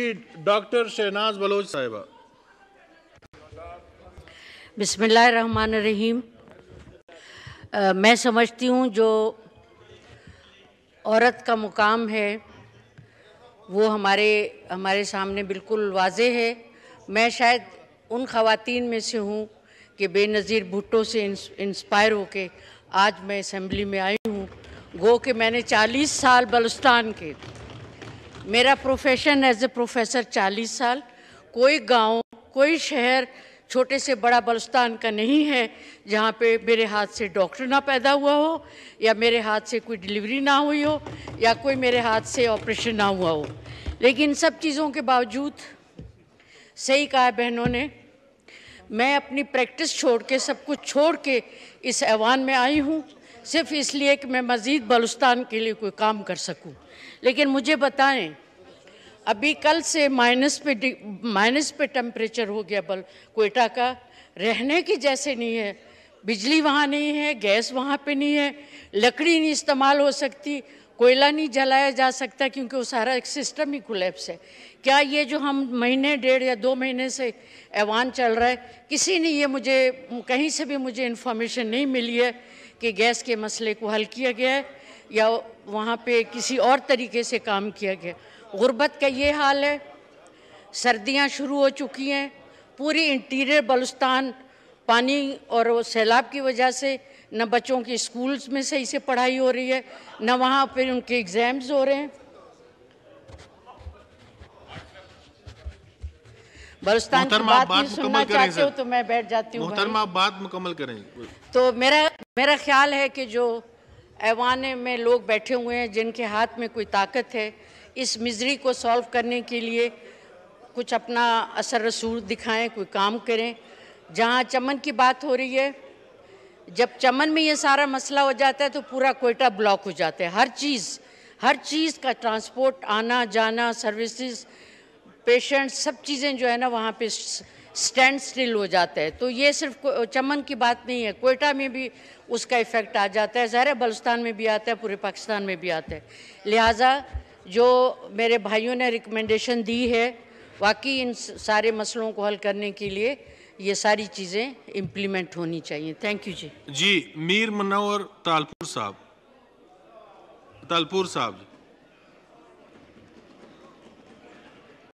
Doctor Shehnaaz Bloch साहिबा। बिस्मिल्लाहिर्रहमानिर्रहीम। अ, मैं समझती हूँ जो औरत का मुकाम है वो हमारे हमारे सामने बिल्कुल वाजे है। मैं शायद उन खवातीन में से हूँ कि बेनज़ीर भुट्टो से इंस, इंस्पायर होके आज मैं असम्बली में आई हूँ। गो कि मैंने 40 साल बलुस्तान के मेरा प्रोफेशन एज ए प्रोफेसर 40 साल। कोई गाँव, कोई शहर छोटे से बड़ा बलुस्तान का नहीं है, जहाँ पे मेरे हाथ से डॉक्टर ना पैदा हुआ हो, या मेरे हाथ से कोई डिलीवरी ना हुई हो, या कोई मेरे हाथ से ऑपरेशन ना हुआ हो। लेकिन सब चीज़ों के बावजूद, सही कहा बहनों ने मैं अपनी प्रैक्टिस छोड़ के, सब कुछ छोड़ के इस ऐवान में आई हूँ। सिर्फ़ इसलिए कि मैं मज़ीद बलुस्तान के लिए कोई काम कर सकूँ। लेकिन मुझे बताएँ, अभी कल से माइनस पे माइनस पे टेम्परेचर हो गया बल, कोयटा का। रहने की जैसे नहीं है, बिजली वहाँ नहीं है, गैस वहाँ पे नहीं है, लकड़ी नहीं इस्तेमाल हो सकती। कोयला नहीं जलाया जा सकता क्योंकि वो सारा एक सिस्टम ही कोलैप्स है। क्या ये जो हम महीने, डेढ़ या दो महीने से ऐवान चल रहा है, किसी ने ये मुझे, कहीं से भी मुझे इन्फॉर्मेशन नहीं मिली है कि गैस के मसले को हल किया गया है या वहाँ पे किसी और तरीके से काम किया गया गुर्बत का ये हाल है, सर्दियाँ शुरू हो चुकी हैं, पूरी इंटीरियर बलुस्तान, पानी और सैलाब की वजह से न बच्चों के स्कूल्स में सही से पढ़ाई हो रही है न वहाँ पे उनके एग्ज़ाम्स हो रहे हैं। बलुस्तान की बात बात नहीं सुनना चाहते हो तो मैं बैठ जाती हूँ आप बात मुकम्मल करें। तो मेरा मेरा ख्याल है कि जो ऐवान में लोग बैठे हुए हैं जिनके हाथ में कोई ताकत है इस मिजरी को सॉल्व करने के लिए कुछ अपना असर रसूल दिखाएँ कोई काम करें। जहाँ चमन की बात हो रही है जब चमन में ये सारा मसला हो जाता है तो पूरा कोयटा ब्लॉक हो जाता है। हर चीज़ हर चीज़ का ट्रांसपोर्ट, आना जाना, सर्विसेज़, पेशेंट, सब चीज़ें जो है ना वहाँ पे स्टैंड स्टिल हो जाता है। तो ये सिर्फ़ चमन की बात नहीं है, कोयटा में भी उसका इफ़ेक्ट आ जाता है। ज़ाहिर बलुस्तान में भी आता है, पूरे पाकिस्तान में भी आता है। लिहाजा जो मेरे भाइयों ने रिकमेंडेशन दी है, वाकई इन सारे मसलों को हल करने के लिए ये सारी चीज़ें इम्प्लीमेंट होनी चाहिए। थैंक यू जी। जी, मीर मनोवर तालपुर साहब। तालपुर साहब